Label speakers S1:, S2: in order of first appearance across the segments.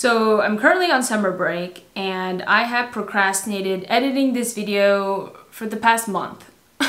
S1: So I'm currently on summer break and I have procrastinated editing this video for the past month.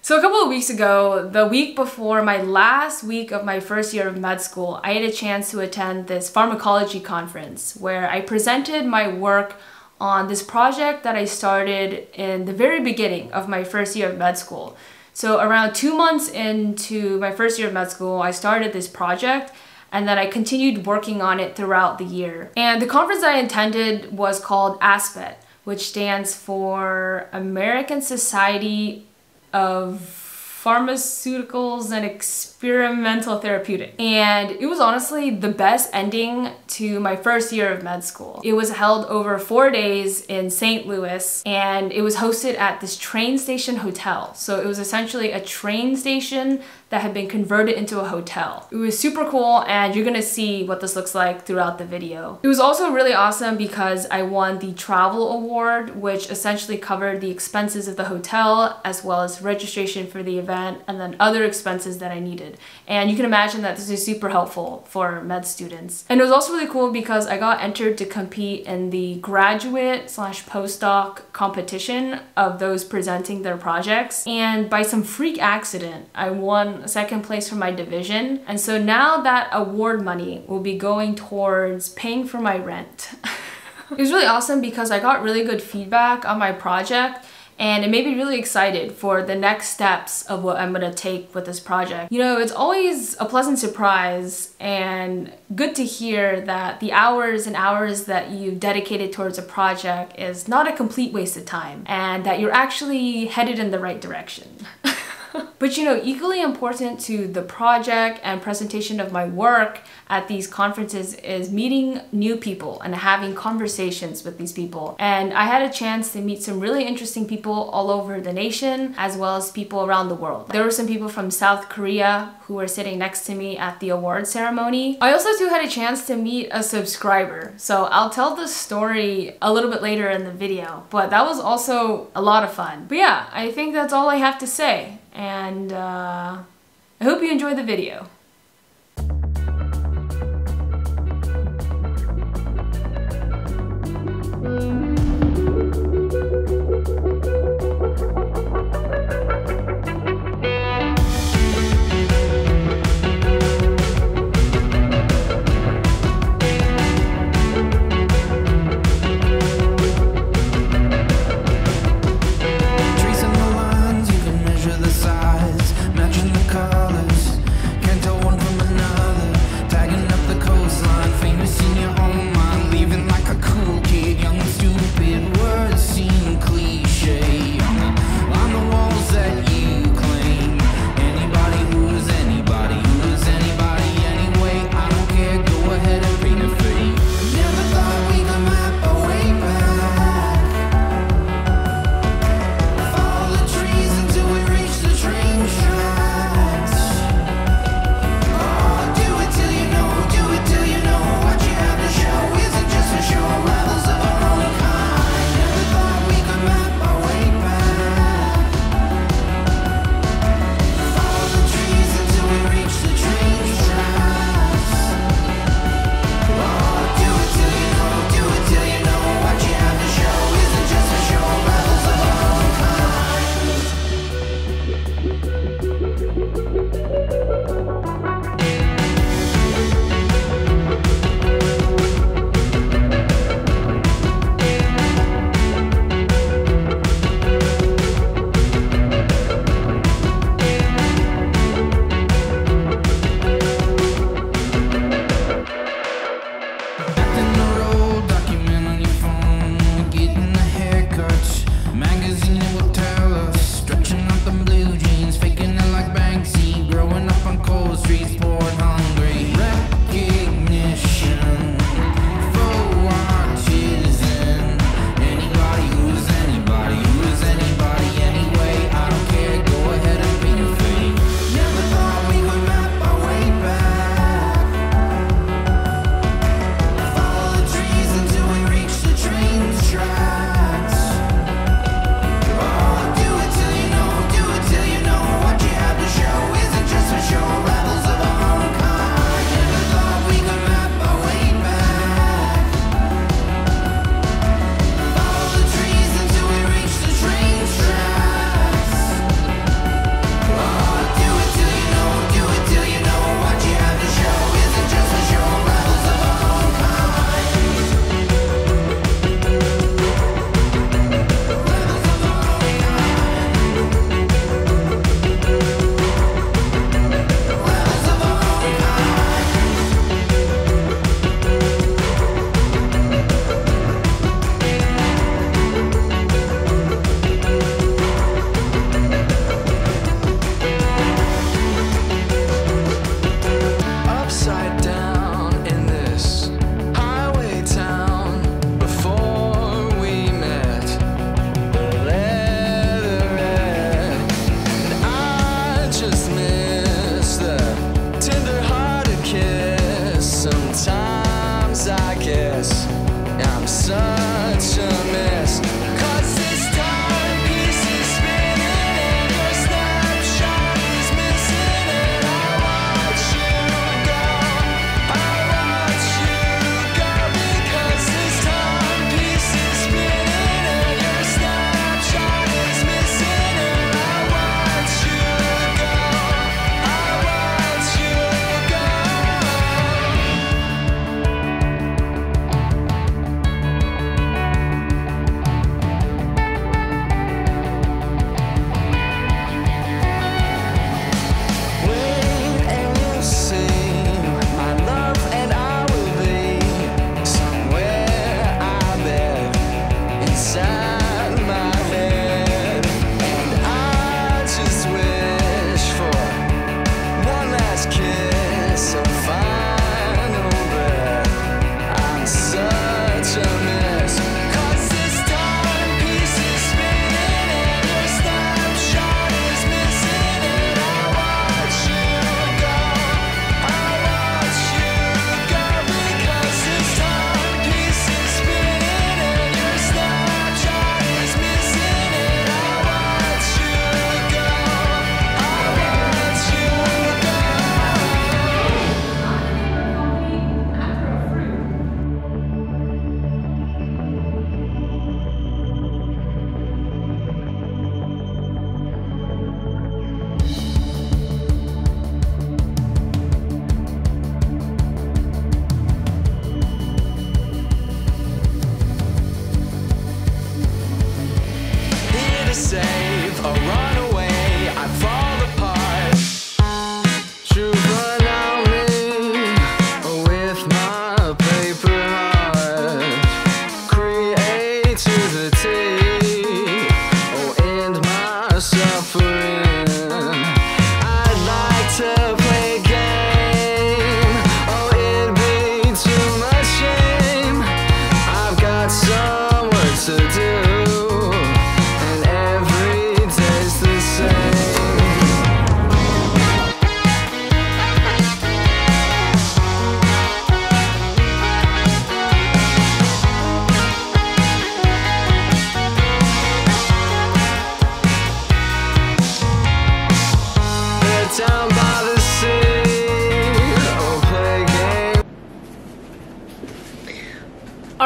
S1: so a couple of weeks ago, the week before my last week of my first year of med school, I had a chance to attend this pharmacology conference where I presented my work on this project that I started in the very beginning of my first year of med school. So around two months into my first year of med school, I started this project and then I continued working on it throughout the year. And the conference I attended was called ASPET, which stands for American Society of pharmaceuticals and experimental therapeutic. And it was honestly the best ending to my first year of med school. It was held over four days in St. Louis and it was hosted at this train station hotel. So it was essentially a train station that had been converted into a hotel. It was super cool and you're gonna see what this looks like throughout the video. It was also really awesome because I won the travel award which essentially covered the expenses of the hotel as well as registration for the event and then other expenses that I needed. And you can imagine that this is super helpful for med students. And it was also really cool because I got entered to compete in the graduate slash postdoc competition of those presenting their projects. And by some freak accident, I won second place for my division. And so now that award money will be going towards paying for my rent. it was really awesome because I got really good feedback on my project and it made me really excited for the next steps of what I'm gonna take with this project. You know, it's always a pleasant surprise and good to hear that the hours and hours that you've dedicated towards a project is not a complete waste of time and that you're actually headed in the right direction. but you know, equally important to the project and presentation of my work at these conferences is meeting new people and having conversations with these people. And I had a chance to meet some really interesting people all over the nation as well as people around the world. There were some people from South Korea who were sitting next to me at the award ceremony. I also too had a chance to meet a subscriber. So I'll tell the story a little bit later in the video, but that was also a lot of fun. But yeah, I think that's all I have to say and uh, I hope you enjoy the video.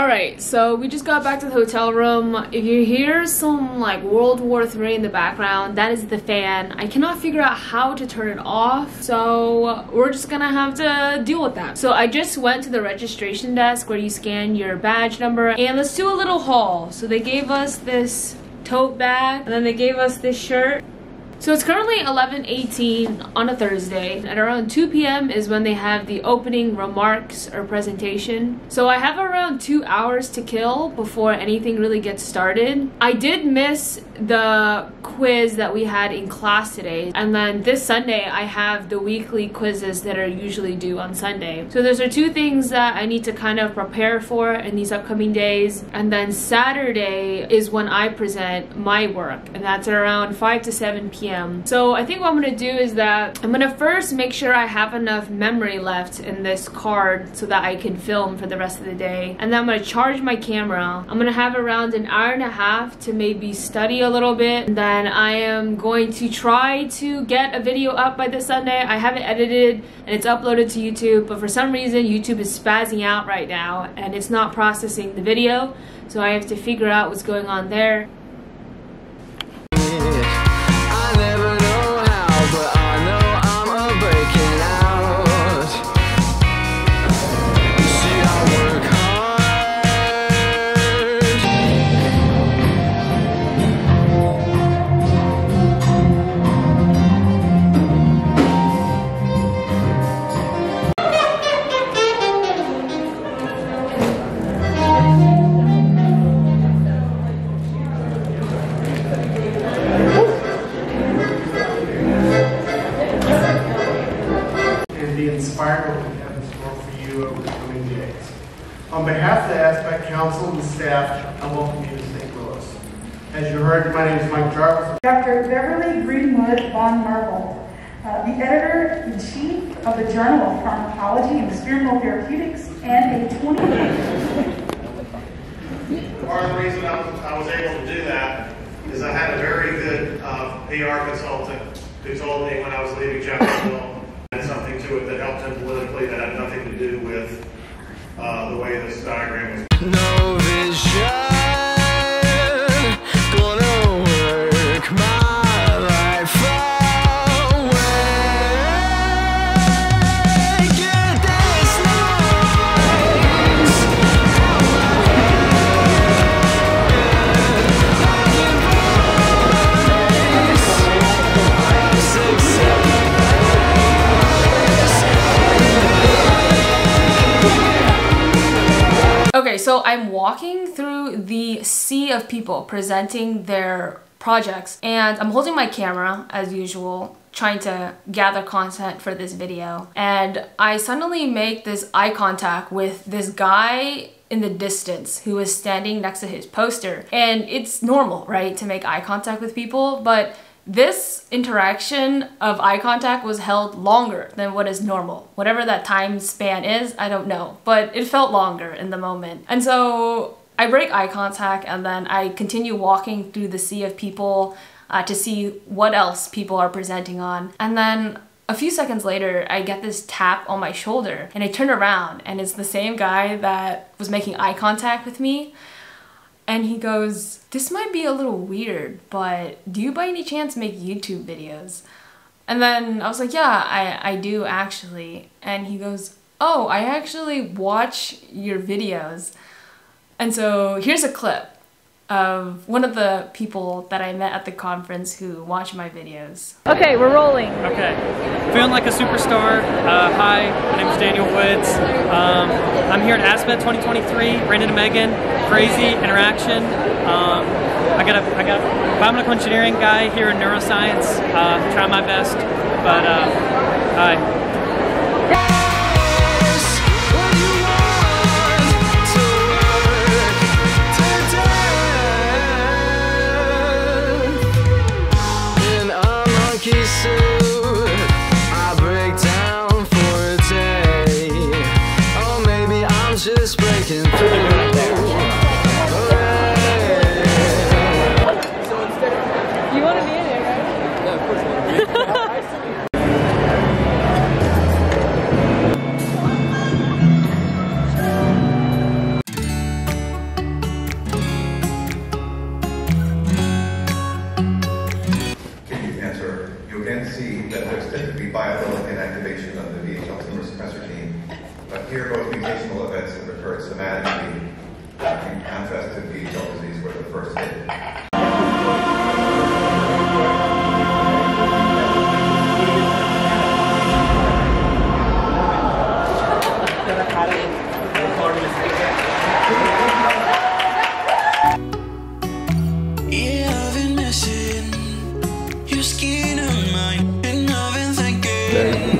S1: Alright, so we just got back to the hotel room. If you hear some like World War III in the background, that is the fan. I cannot figure out how to turn it off, so we're just gonna have to deal with that. So I just went to the registration desk where you scan your badge number, and let's do a little haul. So they gave us this tote bag, and then they gave us this shirt. So it's currently 11:18 on a Thursday. At around 2 p.m. is when they have the opening remarks or presentation. So I have around 2 hours to kill before anything really gets started. I did miss the quiz that we had in class today. And then this Sunday I have the weekly quizzes that are usually due on Sunday. So those are two things that I need to kind of prepare for in these upcoming days. And then Saturday is when I present my work and that's at around 5 to 7 p.m. So I think what I'm gonna do is that I'm gonna first make sure I have enough memory left in this card so that I can film for the rest of the day. And then I'm gonna charge my camera. I'm gonna have around an hour and a half to maybe study a little bit. And then I am going to try to get a video up by this Sunday. I have it edited and it's uploaded to YouTube, but for some reason YouTube is spazzing out right now and it's not processing the video. So I have to figure out what's going on there.
S2: Store over the coming days. On behalf of the ASPET Council and staff, I welcome you to St. Louis. As you heard, my name is Mike Jarvis.
S3: Dr. Beverly Greenwood Van Meerveld, uh, the editor-in-chief of the Journal of Pharmacology and Experimental Therapeutics and a 20.
S2: Part of the reason I was, able to do that is I had a very good uh, PR consultant who told me when I was leaving Jeffersonville, had something to it that helped him politically that had nothing to do with uh, the way this diagram was
S4: No vision,
S1: people presenting their projects, and I'm holding my camera as usual, trying to gather content for this video. And I suddenly make this eye contact with this guy in the distance who is standing next to his poster. And it's normal, right, to make eye contact with people, but this interaction of eye contact was held longer than what is normal. Whatever that time span is, I don't know, but it felt longer in the moment. And so I break eye contact and then I continue walking through the sea of people uh, to see what else people are presenting on. And then a few seconds later, I get this tap on my shoulder and I turn around and it's the same guy that was making eye contact with me. And he goes, This might be a little weird, but do you by any chance make YouTube videos? And then I was like, Yeah, I, I do actually. And he goes, Oh, I actually watch your videos. And so here's a clip of one of the people that I met at the conference who watch my videos.
S5: Okay, we're rolling.
S6: Okay. Feeling like a superstar. Uh, hi, my name is Daniel Woods. Um, I'm here at ASPET 2023. Brandon and Megan. Crazy interaction. Um, I got a I got a biomedical engineering guy here in neuroscience. Uh, try my best, but uh, hi.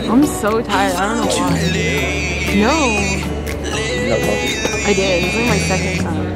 S4: I'm
S5: so tired. I don't know why. No. I did. This is my second time.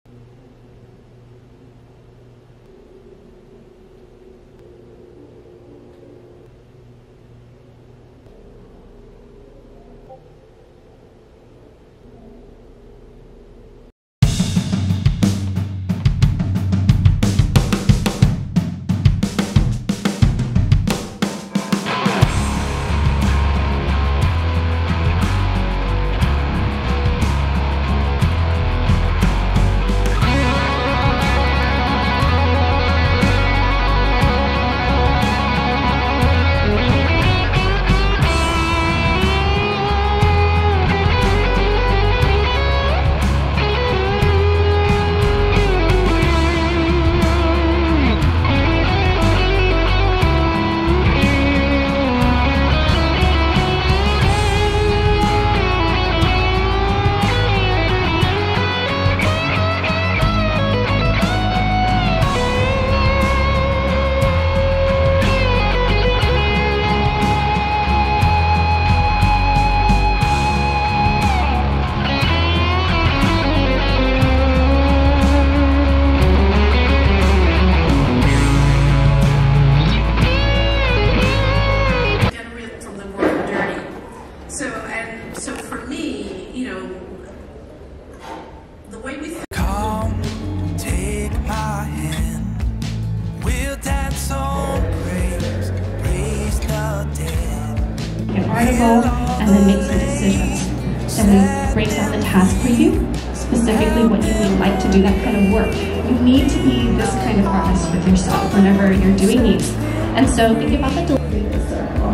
S4: so
S7: think about the delivery circle.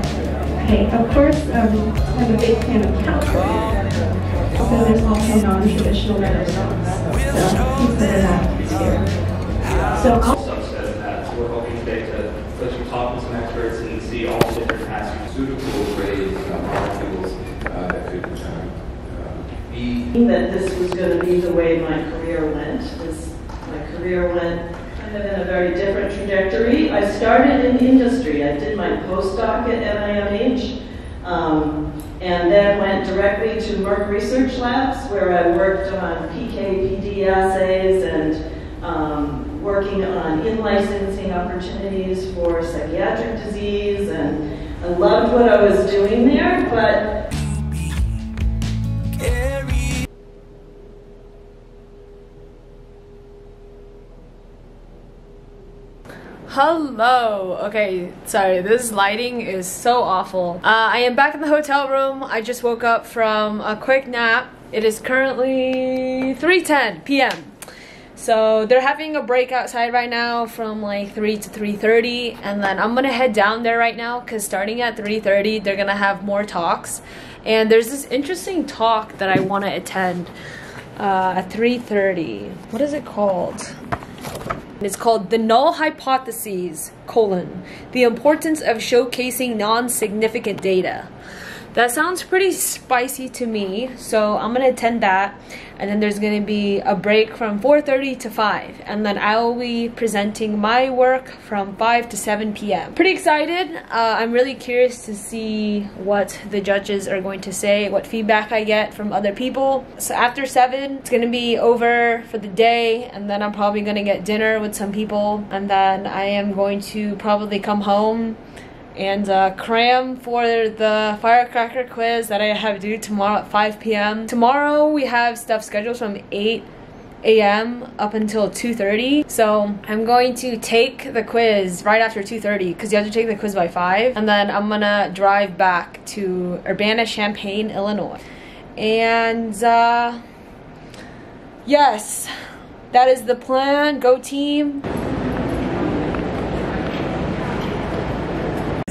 S7: Okay, of course, um, I'm a big fan of counseling. So there's also non-traditional renaissance. So consider that too. So I'll
S8: subset of that. We're hoping today to let you talk with some experts and see all the different aspects.
S9: Pharmaceutical grade uh, molecules uh, that could uh, uh, be
S10: that this was going to be the way my career went. This, my career went kind of in a very different trajectory. I started in industry. I did my postdoc at NIMH, um, and then went directly to Merck Research Labs, where I worked on PK/PD assays and um, working on in-licensing opportunities for psychiatric disease. And I loved what I was doing there, but
S1: Hello. Okay, sorry, this lighting is so awful. Uh, I am back in the hotel room. I just woke up from a quick nap. It is currently 3:10 p.m. So they're having a break outside right now from like 3 to 3:30 and then I'm to head down there right now cuz starting at 3:30 they're to have more talks. And there's this interesting talk that I want to attend uh, at 3:30. What is it called? It's called The Null Hypotheses, colon, the importance of showcasing non-significant data. That sounds pretty spicy to me, so I'm gonna attend that. And then there's gonna be a break from 4.30 to 5. And then I will be presenting my work from 5 to 7 p.m. Pretty excited. Uh, I'm really curious to see what the judges are going to say, what feedback I get from other people. So after 7, it's gonna be over for the day. And then I'm probably gonna get dinner with some people. And then I am going to probably come home and uh, cram for the firecracker quiz that I have due tomorrow at 5 p.m. Tomorrow we have stuff scheduled from 8 a.m. up until 2.30 so I'm going to take the quiz right after 2.30 because you have to take the quiz by 5 and then I'm gonna drive back to Urbana-Champaign, Illinois and uh, yes that is the plan go team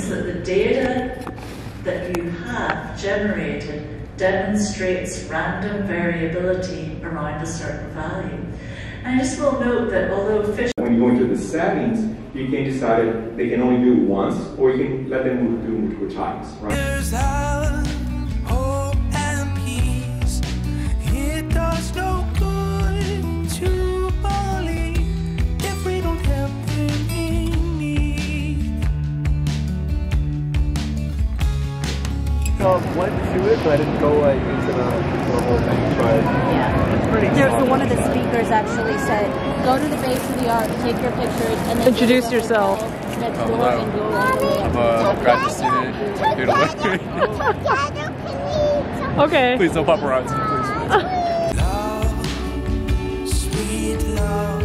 S10: that the data that you have generated demonstrates random variability around a certain value. And I just will note that although fish
S11: When you go into the settings, you can decide if they can only do it once, or you can let them do it multiple times, right?
S12: So went to it, but I didn't go like into the, the whole thing. But yeah, it's pretty.
S13: There, so one of the speakers actually said, "Go to the base of the arc, take your pictures, and then
S5: Introduce yourself.
S13: Next
S14: Oh,
S13: door
S14: hello.
S13: and go all the way up."
S14: I'm a graduate student here to learn.
S5: Okay.
S14: Please don't paparazzi, please.
S4: Sweet love,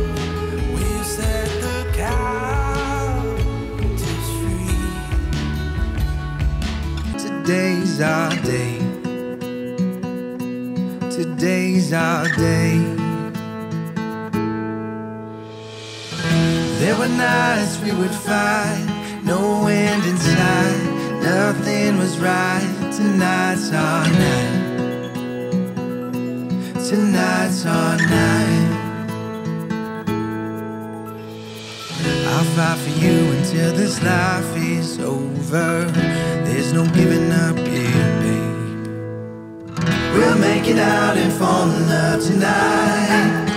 S4: Today's our day. Today's our day. There were nights we would fight, no end in sight. nothing was right. Tonight's our night. Tonight's our night. I'll fight for you until this life is over. There's no giving up. We'll make it out and fall in love tonight.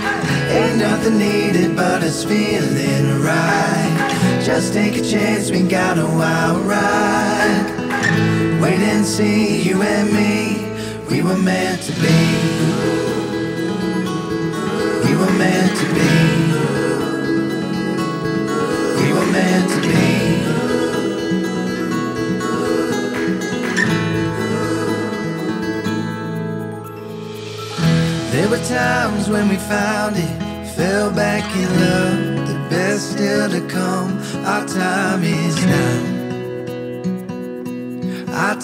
S4: Ain't nothing needed but us feeling right. Just take a chance, we got a wild ride. Wait and see, you and me, we were meant to be. We were meant to be. We were meant to be. There were times when we found it, fell back in love. The best still to come, our time is now. Our